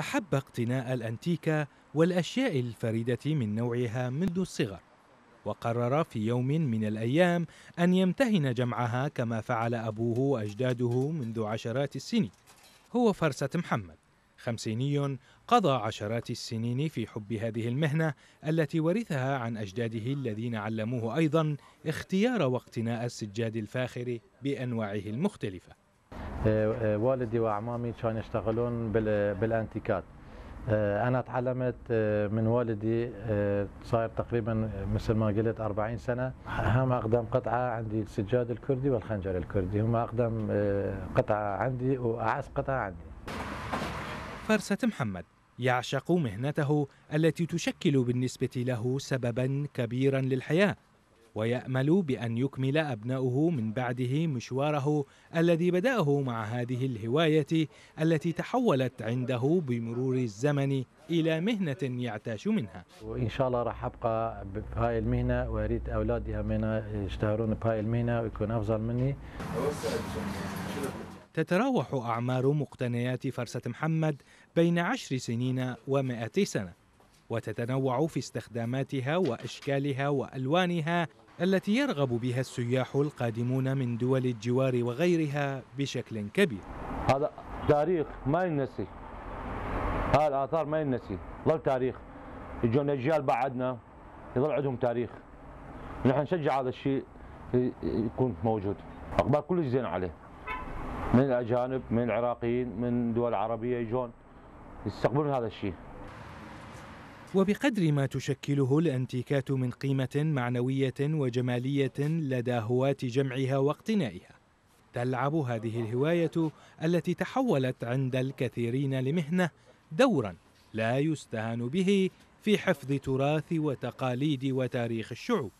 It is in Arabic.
أحب اقتناء الأنتيكا والأشياء الفريدة من نوعها منذ الصغر وقرر في يوم من الأيام أن يمتهن جمعها كما فعل أبوه وأجداده منذ عشرات السنين. هو فرسة محمد خمسيني قضى عشرات السنين في حب هذه المهنة التي ورثها عن أجداده الذين علموه أيضا اختيار واقتناء السجاد الفاخر بأنواعه المختلفة. والدي وأعمامي كانوا يشتغلون بالأنتيكات. أنا تعلمت من والدي صاير تقريبا مثل ما قلت 40 سنة. هم أقدم قطعة عندي السجاد الكردي والخنجر الكردي. هم أقدم قطعة عندي وأعز قطعة عندي. فرسة محمد يعشق مهنته التي تشكل بالنسبة له سببا كبيرا للحياة. ويأمل بأن يكمل أبناؤه من بعده مشواره الذي بدأه مع هذه الهواية التي تحولت عنده بمرور الزمن إلى مهنة يعتاش منها. وإن شاء الله راح أبقى بهاي المهنة وأريد أولادي همينة يشتهرون بهاي المهنة ويكون أفضل مني. تتراوح أعمار مقتنيات فرسة محمد بين عشر سنين ومائتي سنة وتتنوع في استخداماتها وأشكالها وألوانها التي يرغب بها السياح القادمون من دول الجوار وغيرها بشكل كبير. هذا تاريخ ما ينسي. هذه الآثار ما ينسي. ظل تاريخ. يجون أجيال بعدنا يظل عندهم تاريخ. نحن نشجع هذا الشيء يكون موجود. أخبار كلش زين عليه. من الأجانب من العراقيين من دول عربية يجون يستقبلون هذا الشيء. وبقدر ما تشكله الأنتيكات من قيمة معنوية وجمالية لدى هواة جمعها واقتنائها. تلعب هذه الهواية التي تحولت عند الكثيرين لمهنة دورا لا يستهان به في حفظ تراث وتقاليد وتاريخ الشعوب.